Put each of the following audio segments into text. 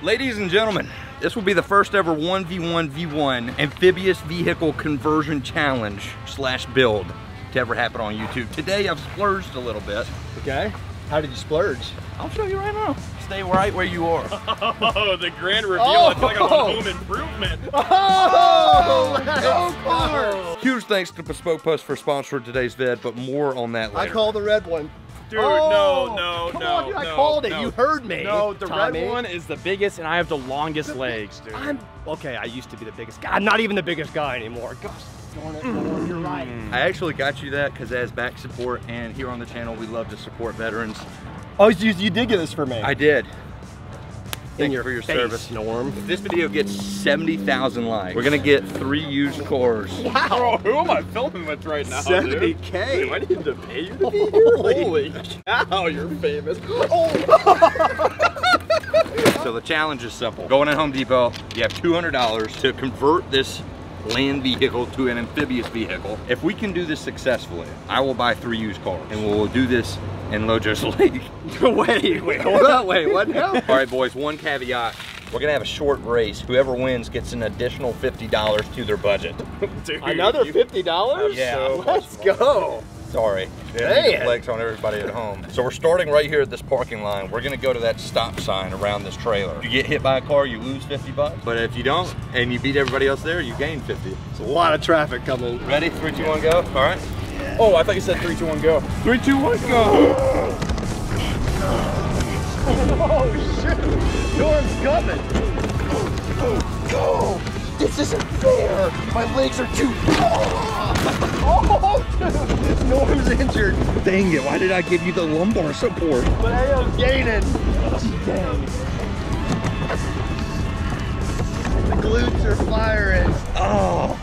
Ladies and gentlemen, this will be the first ever 1v1 V1 amphibious vehicle conversion challenge slash build to ever happen on YouTube. Today I've splurged a little bit. Okay. How did you splurge? I'll show you right now. Stay right where you are. Oh, the grand reveal. Oh. I feel like I'm home improvement. Oh, oh let's go. Huge thanks to Bespoke Post for sponsoring today's vid, but more on that later. I call the red one. Dude, Oh, no, no, come no. on, dude, I no, called it. no. You heard me. No, the Tommy. red one is the biggest, and I have the longest legs, dude. I'm okay. I used to be the biggest guy. I'm not even the biggest guy anymore. Gosh, darn it. Lord, You're right. Mm. I actually got you that because as back support and here on the channel, we love to support veterans. Oh, you, you did get this for me. I did. In Thank you for your face, service. Norm. If this video gets 70,000 likes, we're gonna get three used cars. Bro, who am I filming with right now, dude? 70K. Dude, I need to pay you to be here? Holy cow, you're famous. Oh. So the challenge is simple. Going to Home Depot, you have $200 to convert this land vehicle to an amphibious vehicle. If we can do this successfully, I will buy three used cars and we'll do this in Lojos Lake. wait, wait, hold on. Wait, what now? All right, boys, one caveat. We're gonna have a short race. Whoever wins gets an additional $50 to their budget. Dude, Another fifty dollars? Yeah. So Let's go. Sorry. Man. Flex on everybody at home. So we're starting right here at this parking line. We're gonna go to that stop sign around this trailer. You get hit by a car, you lose 50 bucks. But if you don't, and you beat everybody else there, you gain 50. It's a lot of traffic coming. Ready? Three, two, one, go. All right. Oh, I thought you said three, two, one, go. Three, two, one, go. Oh shit! Norm's coming. Go! This isn't fair. My legs are too. Oh, dude! Norm's injured, Dang it! Why did I give you the lumbar support? but I am gaining. Dang. The glutes are firing. Oh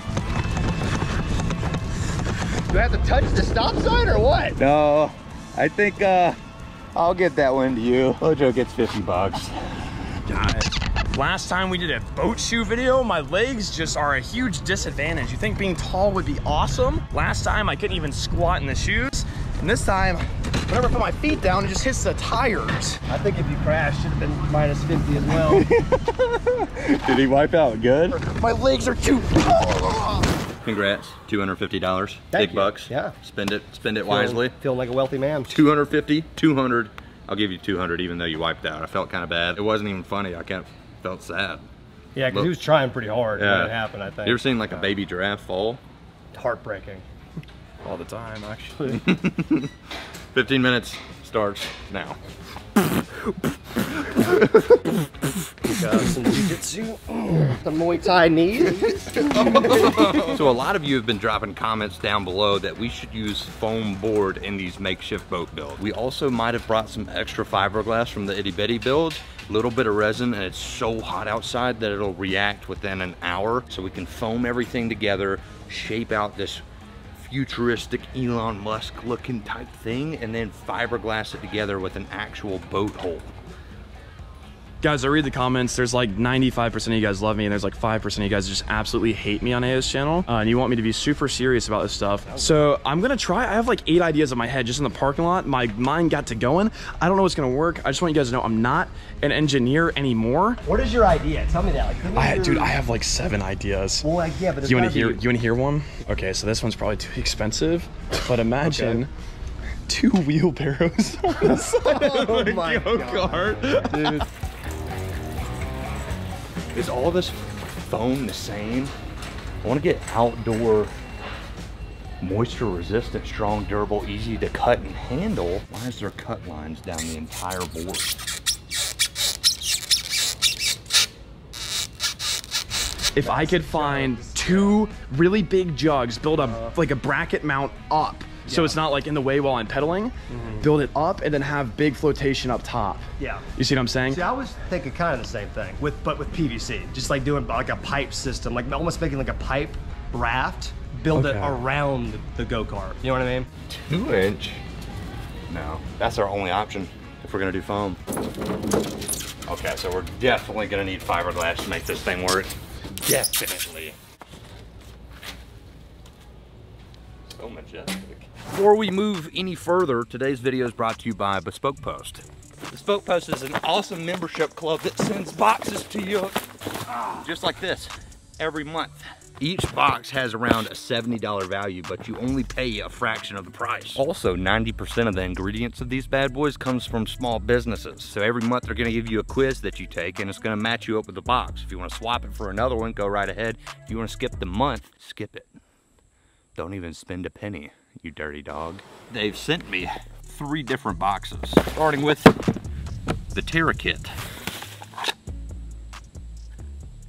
Do I have to touch the stop sign or what? no! I think uh, I'll get that one to you. Ojo gets 50 bucks. Last time we did a boat shoe video, my legs just are a huge disadvantage. You think being tall would be awesome? Last time I couldn't even squat in the shoes. And this time, whenever I put my feet down, it just hits the tires. I think if you crashed, should have been minus 50 as well. Did he wipe out good? my legs are too. Congrats, $250. Thank Big you. bucks. Yeah. Spend it, spend it wisely. Feeling like a wealthy man. 250, 200. I'll give you 200 even though you wiped out. I felt kind of bad. It wasn't even funny. I kind of felt sad. Yeah, because he was trying pretty hard Yeah. when it happened, I think. You ever seen like a baby giraffe fall? Heartbreaking. All the time, actually. 15 minutes starts now. Got some jiu-jitsu, the Muay Thai knees. So a lot of you have been dropping comments down below that we should use foam board in these makeshift boat builds. We also might have brought some extra fiberglass from the itty bitty builds, a little bit of resin, and it's so hot outside that it'll react within an hour. So we can foam everything together, shape out this futuristic Elon Musk looking type thing, and then fiberglass it together with an actual boat hull. Guys, I read the comments. There's like 95% of you guys love me, and there's like 5% of you guys just absolutely hate me on AYO's channel. Uh, and you want me to be super serious about this stuff. So I'm gonna try. I have like eight ideas in my head just in the parking lot. My mind got to going. I don't know what's gonna work. I just want you guys to know I'm not an engineer anymore. What is your idea? Tell me that. Like, I, your- dude, I have like seven ideas. Well, like, yeah, but You want to hear? be- You want to hear one? Okay, so this one's probably too expensive, but imagine two wheelbarrows on the side Oh the my go-kart. Is all this foam the same? I want to get outdoor, moisture resistant, strong, durable, easy to cut and handle. Why is there cut lines down the entire board? If I could find two really big jugs, build a uh-huh. like a bracket mount up, so it's not like in the way while I'm pedaling, mm-hmm. build it up, and then have big flotation up top. Yeah. You see what I'm saying? See, I was thinking kind of the same thing, with but with PVC, just like doing like a pipe system, like almost making like a pipe raft, build it around the go kart. You know what I mean? Two inch? No, that's our only option if we're gonna do foam. Okay, so we're definitely gonna need fiberglass to make this thing work. Definitely. So majestic. Before we move any further, today's video is brought to you by Bespoke Post. Bespoke Post is an awesome membership club that sends boxes to you just like this every month. Each box has around a $70 value, but you only pay a fraction of the price. Also, 90% of the ingredients of these bad boys comes from small businesses. So every month they're gonna give you a quiz that you take and it's gonna match you up with a box. If you wanna swap it for another one, go right ahead. If you wanna skip the month, skip it. Don't even spend a penny, you dirty dog. They've sent me three different boxes, starting with the Terra Kit.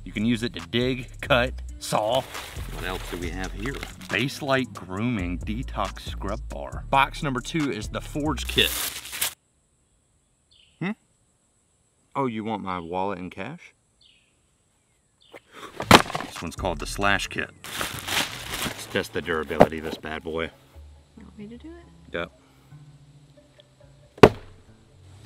You can use it to dig, cut, saw. What else do we have here? Baselite Grooming Detox Scrub Bar. Box number two is the Forge Kit. Hmm? Oh, you want my wallet and cash? This one's called the Slash Kit. Let's test the durability of this bad boy. You want me to do it? Yep.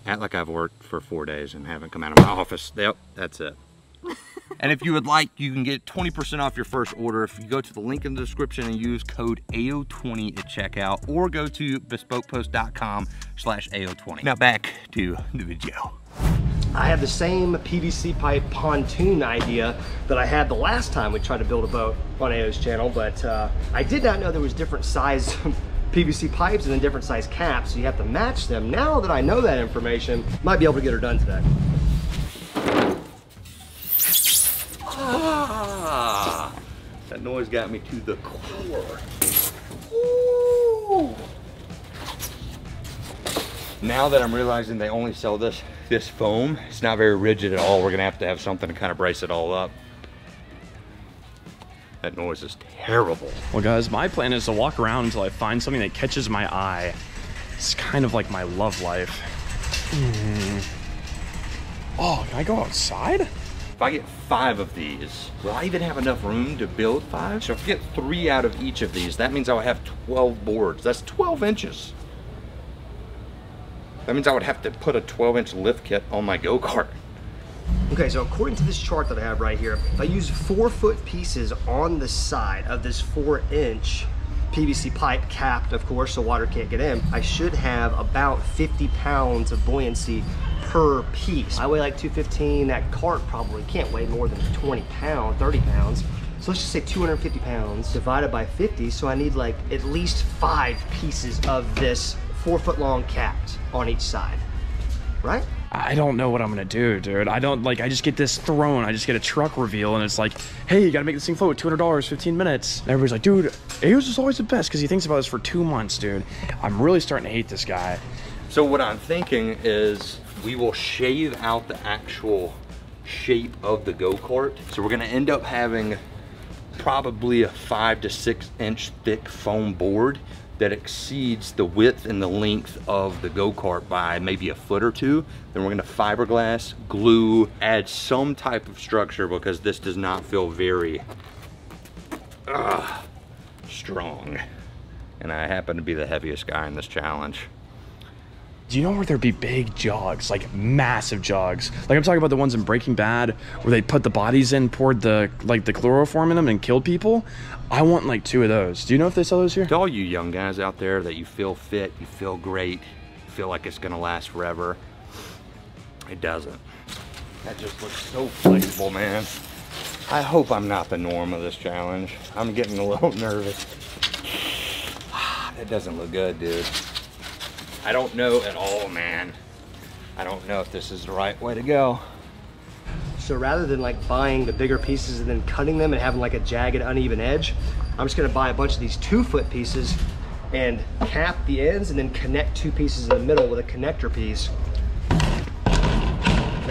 Act like I've worked for four days and haven't come out of my office. Yep, that's it. and if you would like, you can get 20% off your first order if you go to the link in the description and use code AYO20 at checkout or go to bespokepost.com slash AYO20. Now back to the video. I have the same PVC pipe pontoon idea that I had the last time we tried to build a boat on AYO's channel, but uh, I did not know there was different size PVC pipes and then different size caps, so you have to match them. Now that I know that information, might be able to get her done today. Ah, that noise got me to the core. Ooh. Now that I'm realizing they only sell this this foam, it's not very rigid at all. We're gonna have to have something to kind of brace it all up. That noise is terrible. Well, guys, my plan is to walk around until I find something that catches my eye. It's kind of like my love life. Hmm. Oh, can I go outside? If I get five of these, will I even have enough room to build five? So if I get three out of each of these, that means I'll have 12 boards. That's 12 inches. That means I would have to put a 12 inch lift kit on my go-kart. Okay, so according to this chart that I have right here, if I use four foot pieces on the side of this four inch PVC pipe capped, of course, so water can't get in, I should have about 50 pounds of buoyancy per piece. I weigh like 215, that cart probably can't weigh more than 20 pounds, 30 pounds. So let's just say 250 pounds divided by 50, so I need like at least five pieces of this four foot long capped on each side, right? I don't know what I'm gonna do, dude. I don't like. I just get this thrown. I just get a truck reveal, and it's like, hey, you gotta make this thing float. Two hundred dollars, fifteen minutes. And everybody's like, dude, Ayers is always the best because he thinks about this for two months, dude. I'm really starting to hate this guy. So what I'm thinking is we will shave out the actual shape of the go-kart. So we're gonna end up having probably a five to six inch thick foam board that exceeds the width and the length of the go-kart by maybe a foot or two. Then we're gonna fiberglass, glue, add some type of structure because this does not feel very uh, strong. And I happen to be the heaviest guy in this challenge. Do you know where there'd be big jogs, like massive jogs? Like I'm talking about the ones in Breaking Bad where they put the bodies in, poured the like the chloroform in them and killed people. I want like two of those. Do you know if they sell those here? To all you young guys out there that you feel fit, you feel great, you feel like it's gonna last forever, it doesn't. That just looks so flexible, man. I hope I'm not the norm of this challenge. I'm getting a little nervous. That doesn't look good, dude. I don't know at all, man. I don't know if this is the right way to go. So rather than like buying the bigger pieces and then cutting them and having like a jagged, uneven edge, I'm just gonna buy a bunch of these two foot pieces and cap the ends and then connect two pieces in the middle with a connector piece.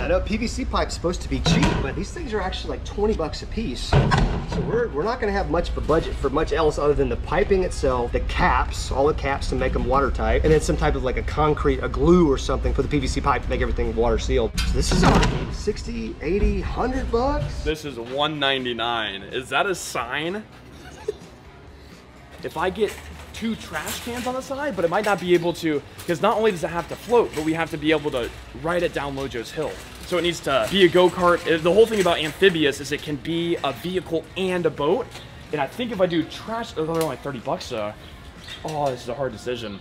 Know PVC pipe's supposed to be cheap, but these things are actually like 20 bucks a piece. So we're, we're not gonna have much of a budget for much else other than the piping itself, the caps, all the caps to make them watertight, and then some type of like a concrete, a glue or something for the PVC pipe to make everything water sealed. So this is our 60, 80, 100 bucks. This is 199. Is that a sign? if I get two trash cans on the side, but it might not be able to, because not only does it have to float, but we have to be able to ride it down Lojo's hill. So it needs to be a go-kart. Uh, The whole thing about amphibious is it can be a vehicle and a boat. And I think if I do trash, oh, they're only 30 bucks though. Oh, this is a hard decision.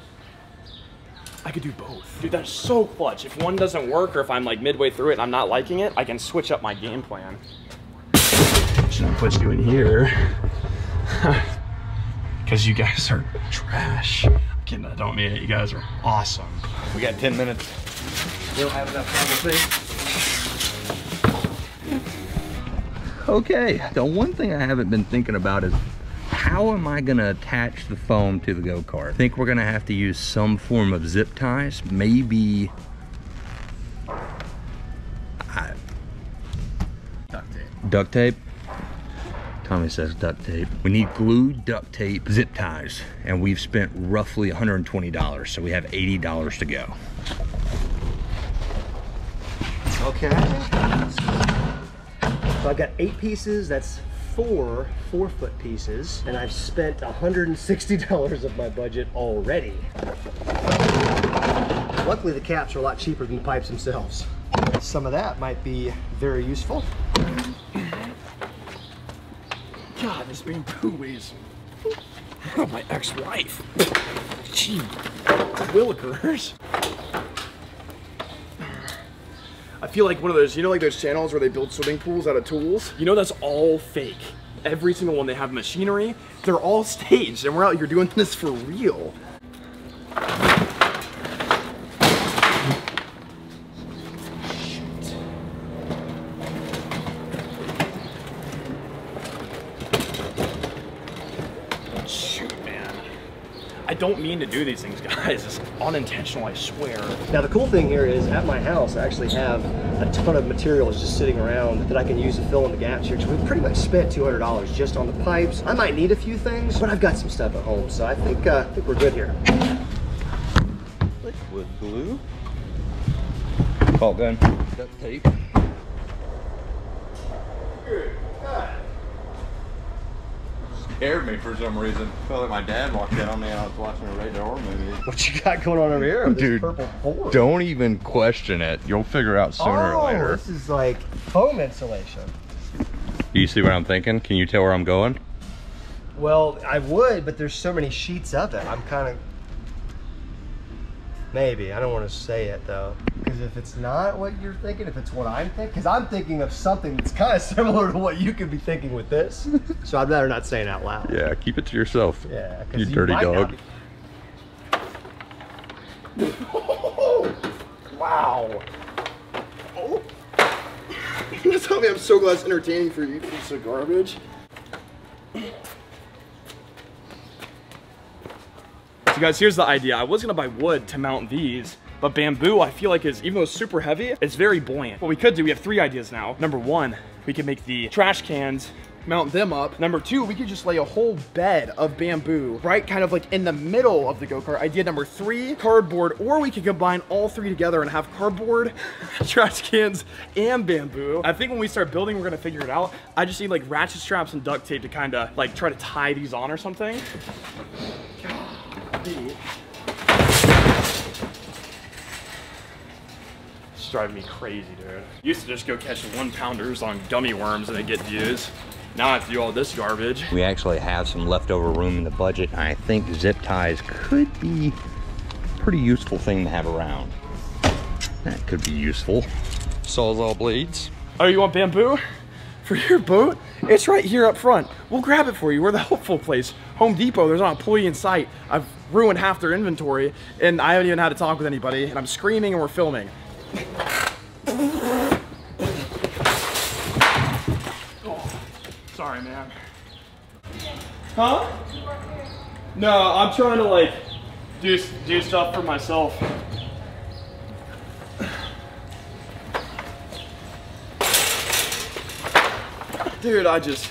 I could do both. Dude, that's so clutch. If one doesn't work or if I'm like midway through it and I'm not liking it, I can switch up my game plan. Should I put you in here? Because you guys are trash. I'm kidding, I don't mean it. You guys are awesome. We got 10 minutes. We don't have enough time to see. Okay, the one thing I haven't been thinking about is how am I gonna attach the foam to the go-kart? I think we're gonna have to use some form of zip ties, maybe I, Duct tape. duct tape. Tommy says duct tape. We need glue, duct tape, zip ties, and we've spent roughly $120, so we have $80 to go. Okay. So I've got eight pieces. That's four four foot pieces, and I've spent $160 of my budget already. Luckily, the caps are a lot cheaper than the pipes themselves. Some of that might be very useful. God, this bamboo weighs oh, my ex-wife. Gee, willikers. I feel like one of those, you know like those channels where they build swimming pools out of tools? You know that's all fake. Every single one, they have machinery. They're all staged, and we're out here doing this for real. Shoot, man. I don't mean to do these things, guys. It's unintentional, I swear. Now the cool thing here is at my house I actually have a ton of materials just sitting around that I can use to fill in the gaps here. So we've pretty much spent $200 just on the pipes. I might need a few things, but I've got some stuff at home, so I think uh, I think we're good here. Liquid glue. Caulk gun. Duct tape. Scared me for some reason. Felt like my dad walked in on me and I was watching a rated R movie. What you got going on over here? with this Dude, purple board? Don't even question it. You'll figure out sooner oh, or later. this is like foam insulation. Do you see what I'm thinking? Can you tell where I'm going? Well, I would, but there's so many sheets of it. I'm kind of maybe. I don't want to say it though, because if it's not what you're thinking, if it's what I'm thinking, because I'm thinking of something that's kind of similar to what you could be thinking with this. so I'd rather not say it out loud. Yeah, keep it to yourself. Yeah, 'cause You dirty dog. be- Wow. Oh. You tell me I'm so glad it's entertaining for you, piece of garbage. So guys, here's the idea. I was gonna buy wood to mount these, but bamboo I feel like is, even though it's super heavy, it's very buoyant. What we could do, we have three ideas now. Number one, we could make the trash cans mount them up. Number two, we could just lay a whole bed of bamboo, right? Kind of like in the middle of the go-kart. Idea number three, cardboard, or we could combine all three together and have cardboard, trash cans, and bamboo. I think when we start building, we're gonna figure it out. I just need like ratchet straps and duct tape to kind of like try to tie these on or something. Golly. It's driving me crazy, dude. Used to just go catch one pounders on gummy worms and they get views. Now I have to do all this garbage. We actually have some leftover room in the budget. I think zip ties could be a pretty useful thing to have around. That could be useful. Sawzall blades. Oh, you want bamboo for your boat? It's right here up front. We'll grab it for you. We're the helpful place. Home Depot, there's not an employee in sight. I've ruined half their inventory and I haven't even had to talk with anybody and I'm screaming and we're filming. Oh, sorry, man. Huh? No, I'm trying to like do do stuff for myself. Dude, I just,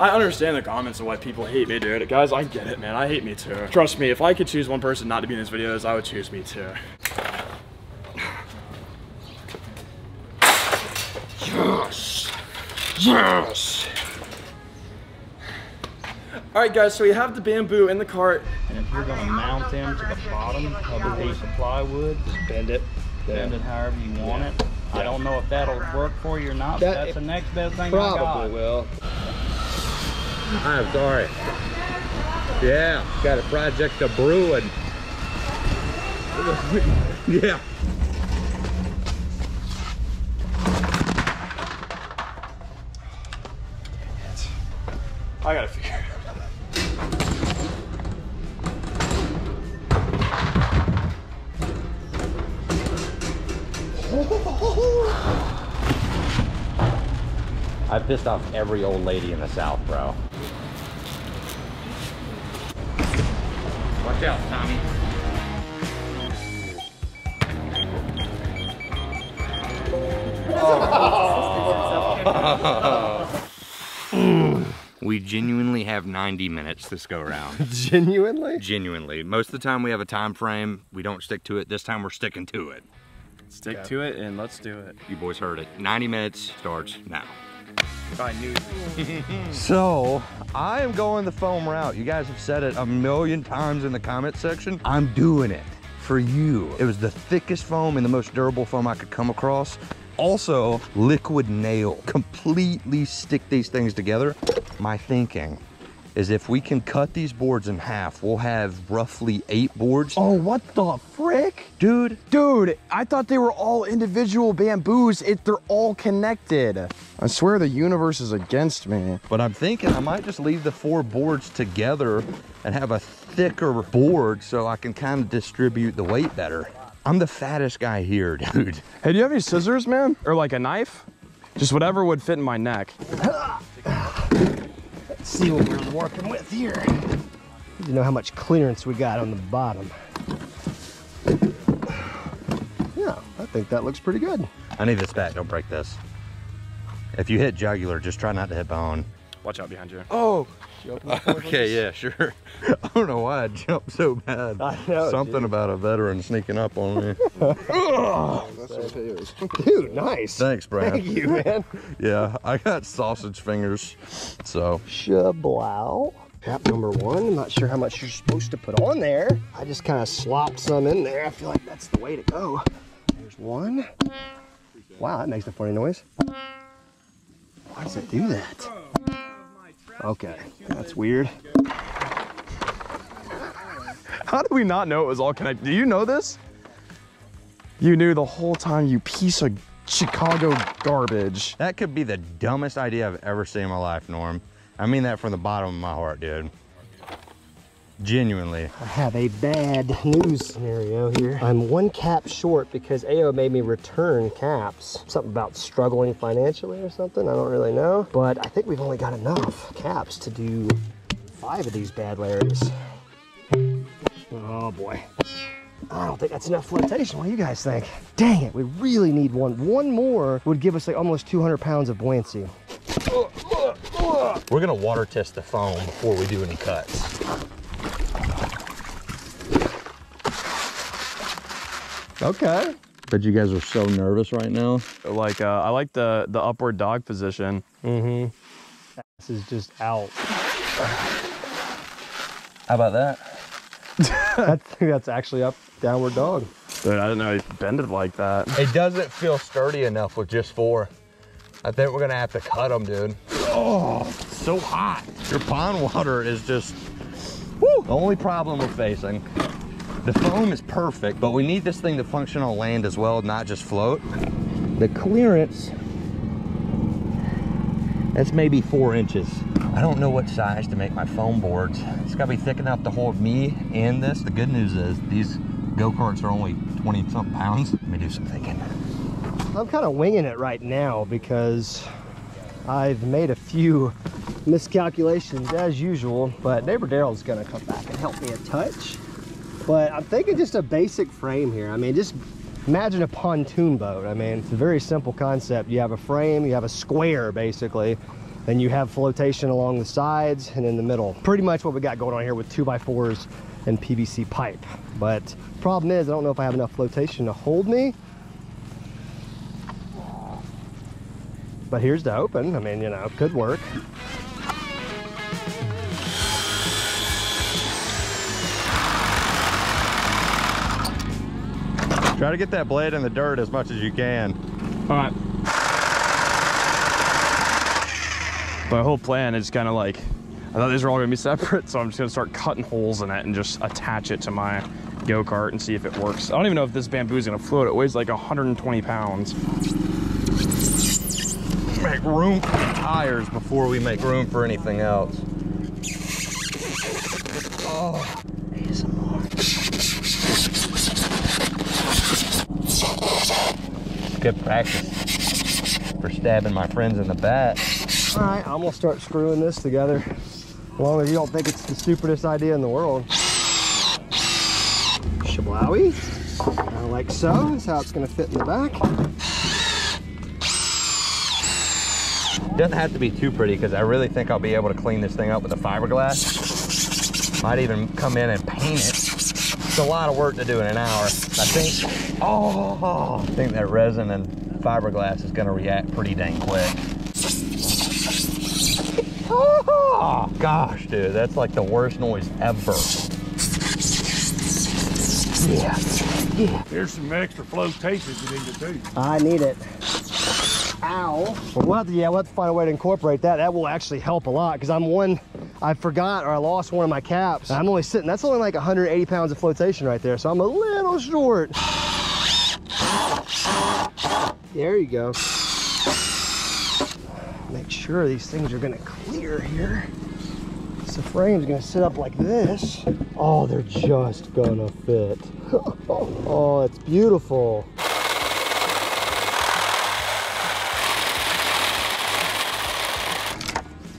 I understand the comments of why people hate me, dude. Guys, I get it, man. I hate me too. Trust me, if I could choose one person not to be in these videos, I would choose me too. Yes! Yes! Alright guys, so we have the bamboo in the cart. And if you're gonna mount them to the bottom of the piece of plywood, Bend it. bend it however you want it. I don't know if that'll work for you or not, but That- that's the next best thing I Probably will. I'm sorry. Yeah, got a project of brewing. Yeah. I gotta figure it out. I pissed off every old lady in the South, bro. Watch out, Tommy. Oh. We genuinely have 90 minutes this go around. Genuinely? Genuinely. Most of the time we have a time frame. We don't stick to it. This time we're sticking to it. Stick to it and let's do it. You boys heard it. 90 minutes starts now. I knew. So, I am going the foam route. You guys have said it a million times in the comment section. I'm doing it for you. It was the thickest foam and the most durable foam I could come across. Also, liquid nail. Completely stick these things together. My thinking is if we can cut these boards in half, we'll have roughly eight boards. Oh, what the frick? Dude, Dude, I thought they were all individual bamboos. It, they're all connected. I swear the universe is against me. But I'm thinking I might just leave the four boards together and have a thicker board so I can kind of distribute the weight better. I'm the fattest guy here, dude. Hey, do you have any scissors, man? Or like a knife? Just whatever would fit in my neck. Let's see what we're working with here. Need to know how much clearance we got on the bottom. Yeah, I think that looks pretty good. I need this back, don't break this. If you hit jugular, just try not to hit bone. Watch out behind you. Oh! Okay, yeah, sure. I don't know why I jumped so bad. I know, Something dude. about a veteran sneaking up on me. oh, that's what it is. Dude, nice. Thanks, Brad. Thank you, man. Yeah, I got sausage fingers, so. Shablow. Trap number one. I'm not sure how much you're supposed to put on there. I just kind of slopped some in there. I feel like that's the way to go. There's one. Wow, that makes a funny noise. Why does it do that? Okay, that's weird. How did we not know it was all connected? Do you know this? You knew the whole time, you piece of Chicago garbage. That could be the dumbest idea I've ever seen in my life, Norm. I mean that from the bottom of my heart, dude. Genuinely. I have a bad news scenario here. I'm one cap short because AYO made me return caps. Something about struggling financially or something. I don't really know. But I think we've only got enough caps to do five of these bad Larrys. Oh boy. I don't think that's enough flotation. What do you guys think? Dang it, we really need one. One more would give us like almost 200 pounds of buoyancy. We're gonna water test the foam before we do any cuts. Okay. But you guys are so nervous right now. Like, uh, I like the, the upward dog position. Mm-hmm. This is just out. How about that? I think that's actually up downward dog. Dude, I didn't know you bend it like that. It doesn't feel sturdy enough with just four. I think we're gonna have to cut them, dude. Oh, so hot. Your pond water is just, whew. The only problem we're facing, the foam is perfect, but we need this thing to function on land as well, not just float. The clearance, that's maybe four inches. I don't know what size to make my foam boards. It's gotta be thick enough to hold me and this. The good news is these go-karts are only 20 something pounds. Let me do some thinking. I'm kind of winging it right now because I've made a few miscalculations as usual, but neighbor Daryl's gonna come back and help me a touch. But I'm thinking just a basic frame here. I mean, just imagine a pontoon boat. I mean, it's a very simple concept. You have a frame, you have a square basically, and you have flotation along the sides and in the middle. Pretty much what we got going on here with two by fours and PVC pipe. But problem is, I don't know if I have enough flotation to hold me. But here's the open. I mean, you know, could work. Try to get that blade in the dirt as much as you can. All right. My whole plan is kind of like, I thought these were all gonna be separate, so I'm just gonna start cutting holes in it and just attach it to my go-kart and see if it works. I don't even know if this bamboo is gonna float. It weighs like 120 pounds. Make room for the tires before we make room for anything else. Oh. Good practice for stabbing my friends in the back. All right, I'm gonna start screwing this together. As long as you don't think it's the stupidest idea in the world. Shablowy, uh, like so. That's how it's gonna fit in the back. Doesn't have to be too pretty because I really think I'll be able to clean this thing up with the fiberglass. Might even come in and paint it. It's a lot of work to do in an hour. I think, oh, I think that resin and fiberglass is gonna react pretty dang quick. Oh, gosh, dude, that's like the worst noise ever. Yeah. yeah. Here's some extra flotation you need to do. I need it. Ow. Well, we'll have to, yeah, we'll have to find a way to incorporate that. That will actually help a lot because I'm one, I forgot or I lost one of my caps. I'm only sitting, that's only like 180 pounds of flotation right there. So I'm a little short. There you go. Make sure these things are gonna clear here. So the frame's gonna sit up like this. Oh, they're just gonna fit. oh, it's beautiful.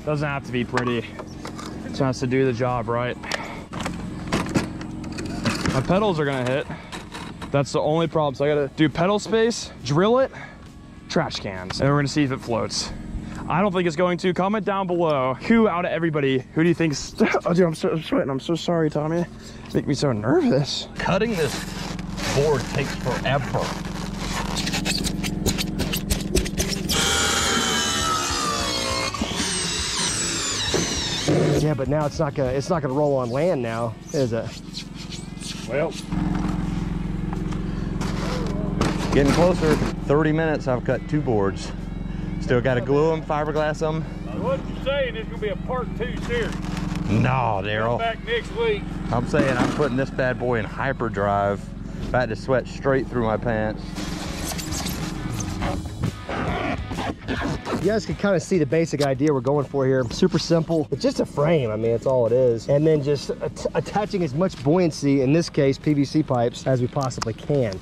Doesn't have to be pretty. It just has to do the job right. My pedals are gonna hit. That's the only problem. So I gotta do pedal space, drill it, trash cans, and we're gonna see if it floats. I don't think it's going to. Comment down below. Who out of everybody, who do you think's, oh dude, I'm, so, I'm sweating. I'm so sorry, Tommy. Make me so nervous. Cutting this board takes forever. Yeah, but now it's not gonna it's not gonna roll on land now, is it? Well, Getting closer. 30 minutes, I've cut two boards. Still got to glue them, fiberglass them. what you saying is gonna be a part two series. No, Daryl. Back next week. I'm saying I'm putting this bad boy in hyperdrive. About to sweat straight through my pants. You guys can kind of see the basic idea we're going for here. Super simple. It's just a frame. I mean, it's all it is. And then just at attaching as much buoyancy, in this case, PVC pipes, as we possibly can.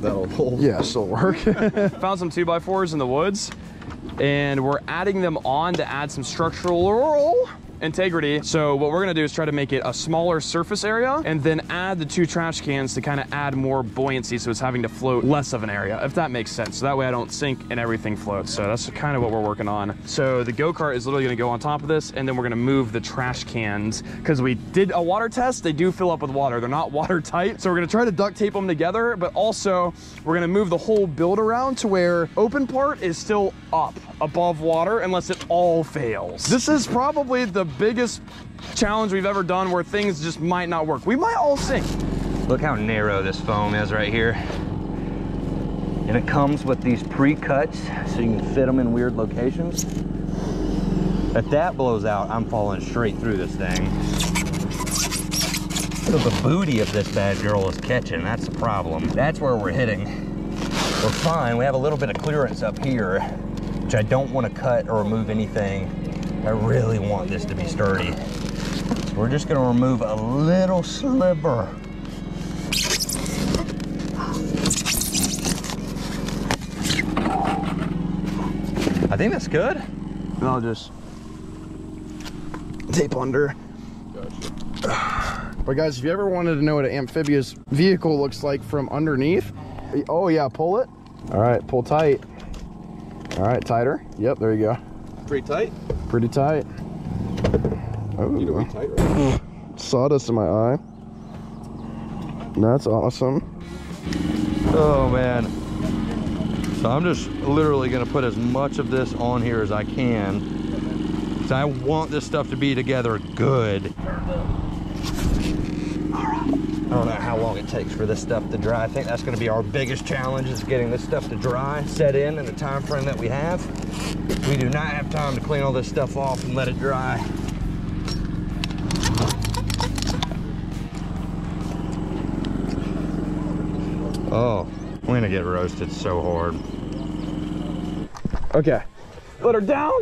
That'll hold. Yeah, still work. Found some two by fours in the woods and we're adding them on to add some structural integrity. So what we're gonna do is try to make it a smaller surface area and then add the two trash cans to kind of add more buoyancy so it's having to float less of an area, if that makes sense. So that way I don't sink and everything floats. So that's kind of what we're working on. So the go-kart is literally gonna go on top of this and then we're gonna move the trash cans because we did a water test. They do fill up with water. They're not watertight. So we're gonna try to duct tape them together, but also we're gonna move the whole build around to where open part is still up above water unless it all fails. This is probably the biggest challenge we've ever done where things just might not work. We might all sink. Look how narrow this foam is right here. And it comes with these pre-cuts so you can fit them in weird locations. If that blows out, I'm falling straight through this thing. So the booty of this bad girl is catching, that's the problem. That's where we're hitting. We're fine, we have a little bit of clearance up here, which I don't want to cut or remove anything. I really want this to be sturdy. So we're just gonna remove a little sliver I think that's good. And I'll just tape under. But guys, if you ever wanted to know what an amphibious vehicle looks like from underneath, oh yeah, pull it. All right, pull tight. All right, tighter. Yep, there you go. Pretty tight. Pretty tight. Oh, tight right sawdust in my eye. That's awesome. Oh man. So I'm just literally gonna put as much of this on here as I can. So I want this stuff to be together good. I don't know how long it takes for this stuff to dry. I think that's gonna be our biggest challenge is getting this stuff to dry, set in in the time frame that we have. We do not have time to clean all this stuff off and let it dry. Oh, we're gonna get roasted so hard. Okay, let her down.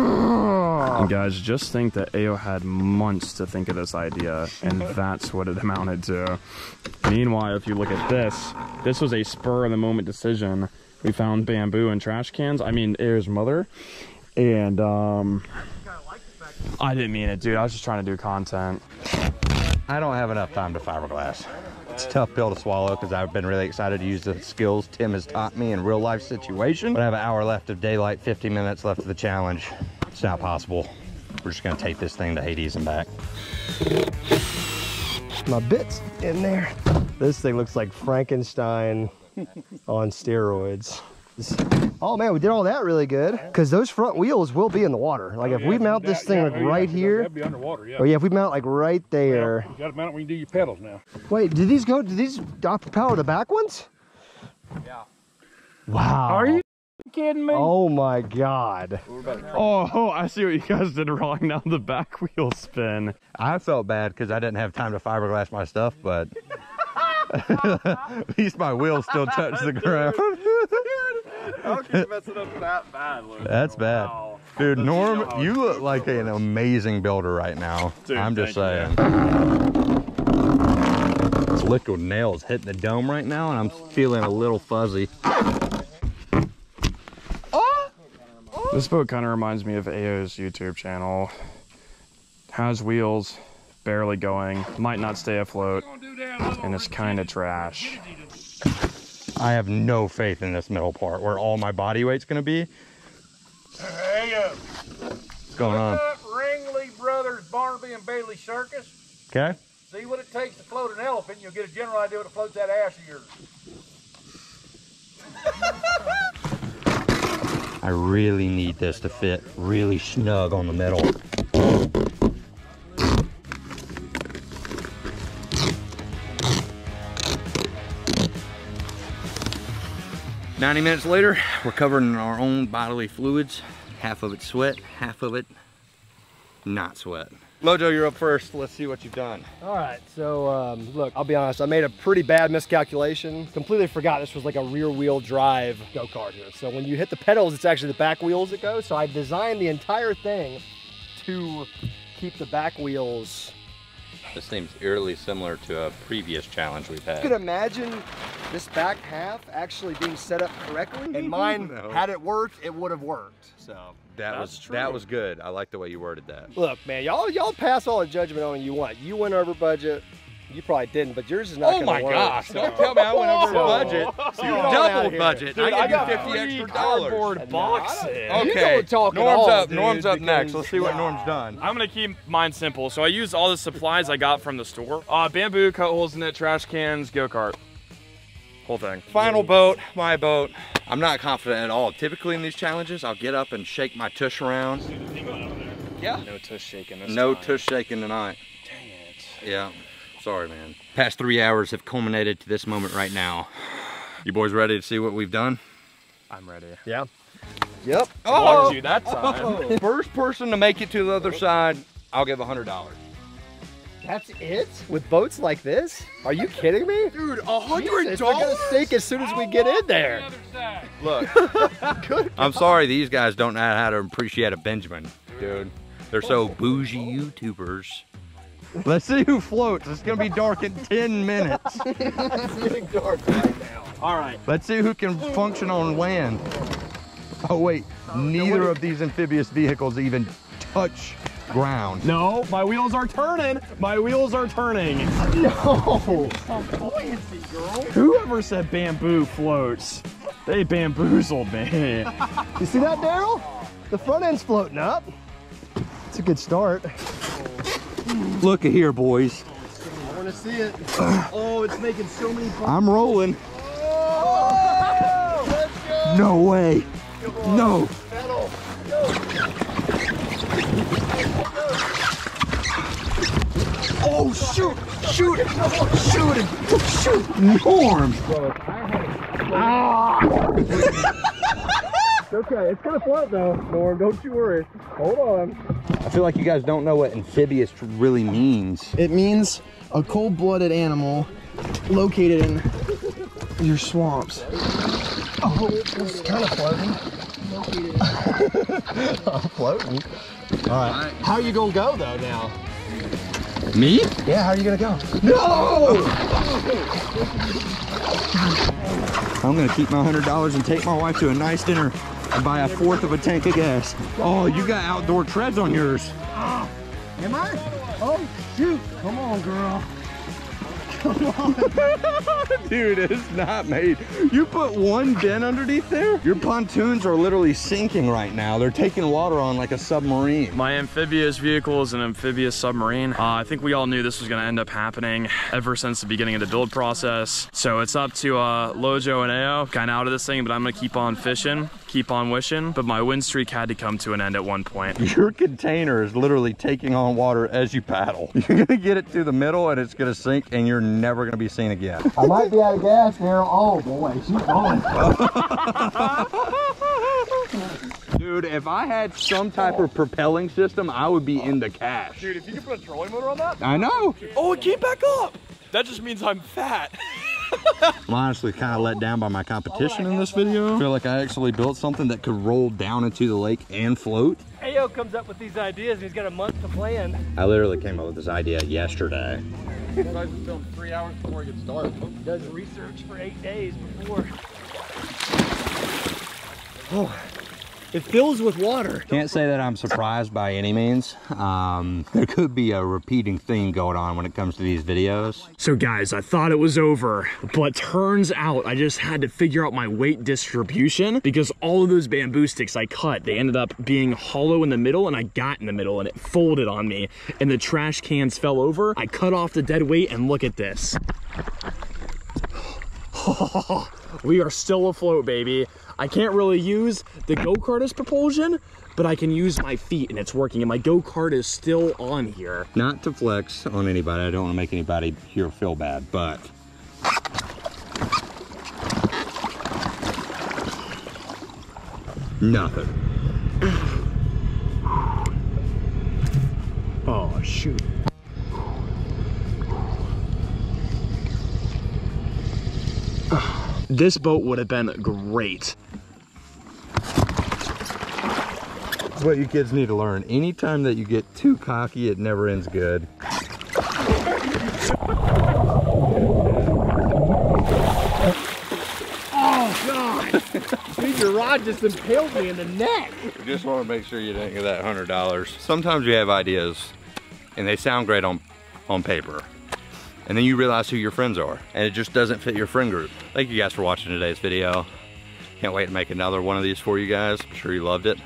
And guys, just think that AYO had months to think of this idea, and that's what it amounted to. Meanwhile, if you look at this, this was a spur of the moment decision. We found bamboo and trash cans. I mean, Air's mother. And, um, I didn't mean it, dude. I was just trying to do content. I don't have enough time to fiberglass. It's a tough pill to swallow because I've been really excited to use the skills Tim has taught me in real life situation. But I have an hour left of daylight, 50 minutes left of the challenge. It's not possible. We're just gonna take this thing to Hades and back. My bit's in there. This thing looks like Frankenstein on steroids. Oh man, we did all that really good. Cause those front wheels will be in the water. Like oh, if we mount this thing like oh, right here, That'd be underwater, yeah. or yeah, if we mount like right there. You got to mount it when you do your pedals now. Wait, did these go, did these dock power the back ones? Yeah. Wow. Are you kidding me? Oh my God. Oh, oh, I see what you guys did wrong. Now the back wheel spin. I felt bad because I didn't have time to fiberglass my stuff, but at least my wheels still touch the ground. How can you mess it up that bad, Luke? That's bad. Dude, Norm, you look like an amazing builder right now. Dude, I'm just thank saying. This liquid nails hitting the dome right now, and I'm feeling a little fuzzy. This boat kind of reminds me of AYO's YouTube channel. Has wheels, barely going, might not stay afloat, and it's kind of trash. I have no faith in this middle part where all my body weight's gonna be. Hey, uh, What's going on? up Ringling Brothers Barnum and Bailey Circus. Okay. See what it takes to float an elephant, you'll get a general idea what floats that ass of yours. I really need this to fit really snug on the middle. Ninety minutes later, we're covered in our own bodily fluids. Half of it sweat, half of it not sweat. Mojo, you're up first. Let's see what you've done. All right, so um, look, I'll be honest, I made a pretty bad miscalculation. Completely forgot this was like a rear wheel drive go-kart here. So when you hit the pedals, it's actually the back wheels that go. So I designed the entire thing to keep the back wheels. This seems eerily similar to a previous challenge we've had. You had. could imagine this back half actually being set up correctly. And mine, No. had it worked, it would have worked. So That was true. that was good. I like the way you worded that. look, man, y'all y'all pass all the judgment on you want. You went over budget. You probably didn't, but yours is not Oh gonna my work. gosh! so- Don't tell me I went over So- budget. So You get on outta doubled budget. Dude, I I got 50 extra dollars. cardboard boxes. You Okay, don't talk at Norm's all, up. dude, Norm's up next. because- Let's see what. Norm's done. I'm gonna keep mine simple. So I used all the supplies I got from the store. Uh, bamboo, cut holes in it, trash cans, go-kart. Whole thing. Final boat, my boat. I'm not confident at all. Typically in these challenges, I'll get up and shake my tush around. Yeah. No tush shaking this No time. tush shaking tonight. Dang it. Yeah. Sorry, man. Past three hours have culminated to this moment right now. You boys ready to see what we've done? I'm ready. Yeah. Yep. Oh, you that time. Oh. First person to make it to the other side, I'll give a hundred dollars. That's it? With boats like this? Are you kidding me? Dude, a Jesus, They're gonna sink as soon as we get in there. Look, I'm sorry these guys don't know how to appreciate a Benjamin, dude. They're so bougie YouTubers. Let's see who floats. It's gonna be dark in 10 minutes. It's getting dark right now. All right. Let's see who can function on land. Oh wait, neither of these amphibious vehicles even touch ground. No, my wheels are turning. My wheels are turning. No. Oh buoyancy, girl. Whoever said bamboo floats, they bamboozled me. You see that, Daryl? The front end's floating up. It's a good start. Look at here, boys. I want to see it. Oh, it's making so many bumps. I'm rolling. Oh, let's go. No way. No. Pedal. Oh, shoot. Shoot it. Shoot it. Shoot. Norm. Okay, it's gonna float though. Norm, don't you worry. Hold on. I feel like you guys don't know what amphibious really means. It means a cold-blooded animal located in your swamps. Oh, it's kind of floating. I'm floating. All right. How are you gonna go though now? Me? Yeah, how are you gonna go? No! I'm gonna keep my hundred dollars and take my wife to a nice dinner and buy a fourth of a tank of gas. Oh, you got outdoor treads on yours. Oh, Am I? Oh shoot! Come on, girl. Come on. Dude, it's not made. You put one dent underneath there? Your pontoons are literally sinking right now. They're taking water on like a submarine. My amphibious vehicle is an amphibious submarine. Uh, I think we all knew this was gonna end up happening ever since the beginning of the build process. So it's up to uh, Lojo and AYO, kind of out of this thing, but I'm gonna keep on fishing, keep on wishing. But my win streak had to come to an end at one point. Your container is literally taking on water as you paddle. You're gonna get it to the middle and it's gonna sink and you're never gonna be seen again. I might be out of gas now. Oh boy, she's going. Dude, if I had some type of propelling system, I would be in the cash. Dude, if you could put a trolling motor on that. I know. Oh, it came back up. That just means I'm fat. I'm honestly kind of let down by my competition in this video. I feel like I actually built something that could roll down into the lake and float. AYO comes up with these ideas and he's got a month to plan. I literally came up with this idea yesterday. three hours before it gets dark. Does research for eight days before. Oh, it fills with water. Can't say that I'm surprised by any means. Um, there could be a repeating theme going on when it comes to these videos. So guys, I thought it was over, but turns out I just had to figure out my weight distribution because all of those bamboo sticks I cut, they ended up being hollow in the middle and I got in the middle and it folded on me and the trash cans fell over. I cut off the dead weight and look at this. we are still afloat, baby. I can't really use the go-kart as propulsion, but I can use my feet and it's working and my go-kart is still on here. Not to flex on anybody, I don't want to make anybody here feel bad, but nothing. Oh, shoot. This boat would have been great. That's what you kids need to learn. Anytime that you get too cocky, it never ends good. Oh, Dude, your rod just impaled me in the neck. We just want to make sure you didn't get that hundred dollars. Sometimes we have ideas and they sound great on on paper. And then you realize who your friends are and it just doesn't fit your friend group. Thank you guys for watching today's video. Can't wait to make another one of these for you guys. I'm sure you loved it.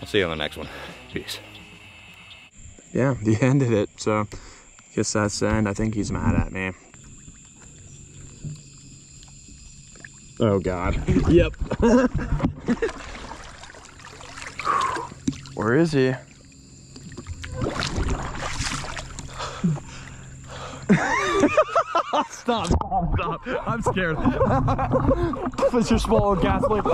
I'll see you on the next one. Peace. Yeah, the ended it. So, guess that's the end. I think he's mad at me. Oh God. yep. Where is he? stop, stop, stop. I'm scared. Put your swallow gas leak.